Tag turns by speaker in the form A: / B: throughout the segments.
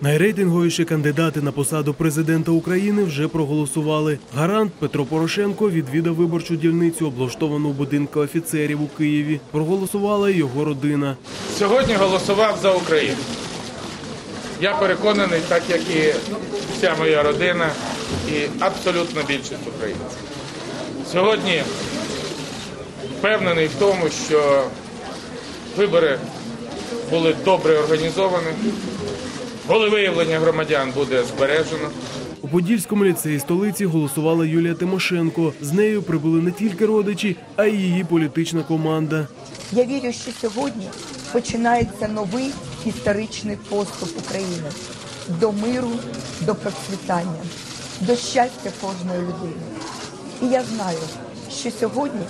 A: Найрейтинговіші кандидати на посаду президента України вже проголосували. Гарант Петро Порошенко відвідав виборчу дільницю, облаштовану будинку офіцерів у Києві. Проголосувала його родина.
B: Сьогодні голосував за Україну. Я переконаний, так як і вся моя родина, і абсолютно більшість українців. Сьогодні впевнений в тому, що вибори були добре організовані, волевиявлення громадян буде збережено.
A: У Подільському ліцеї столиці голосувала Юлія Тимошенко. З нею прибули не тільки родичі, а й її політична команда.
C: Я вірю, що сьогодні починається новий історичний поступ України до миру, до процвітання, до щастя кожної людини. І я знаю, що сьогодні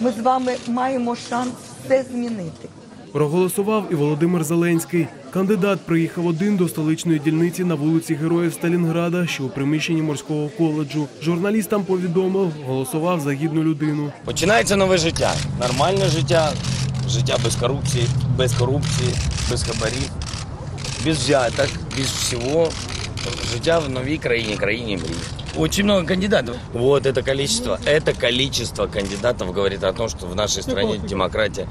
C: ми з вами маємо шанс все змінити.
A: Проголосував і Володимир Зеленський. Кандидат приїхав один до столичної дільниці на вулиці Героїв Сталінграда, що у приміщенні морського коледжу. Журналістам повідомив, голосував за гідну людину.
D: Починається нове життя. Нормальне життя, життя без корупції, без корупції, без хабарів, без взяток, без всего. Життя в новій країні, країні мрій. Очень много кандидатов. Вот это количество, это количество кандидатов говорит о том, что в нашей стране демократия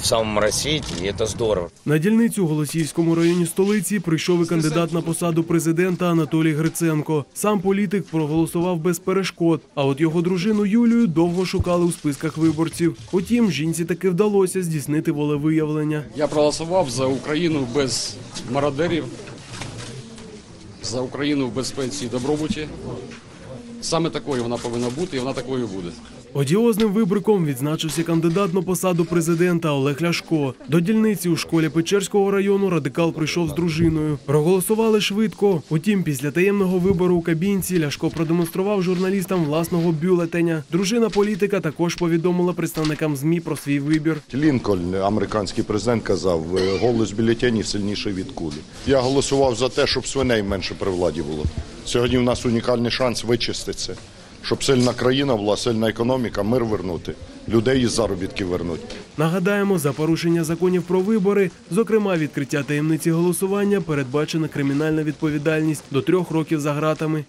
D: в самом рассвете, и это здорово.
A: На дільницю у Голосіївському районі столиці прийшов і кандидат на посаду президента Анатолій Гриценко. Сам політик проголосував без перешкод. А от його дружину Юлію довго шукали у списках виборців. Утім, жінці таки вдалося здійснити волевиявлення.
E: Я проголосував за Україну без мародерів, за Україну в безпеці і добробуті. Саме такою вона повинна бути, і вона такою буде.
A: Одіозним вибриком відзначився кандидат на посаду президента Олег Ляшко. До дільниці у школі Печерського району радикал прийшов з дружиною. Проголосували швидко. Утім, після таємного вибору у кабінці Ляшко продемонстрував журналістам власного бюлетеня. Дружина політика також повідомила представникам змі про свій вибір.
F: Лінкольн, американський президент, казав, «Е, голос бюлетенів сильніший від кулі. Я голосував за те, щоб свиней менше при владі було. Сьогодні в нас унікальний шанс вичиститися, щоб сильна країна була, сильна економіка, мир вернути, людей із заробітків вернути.
A: Нагадаємо, за порушення законів про вибори, зокрема відкриття таємниці голосування, передбачена кримінальна відповідальність до трьох років за ґратами.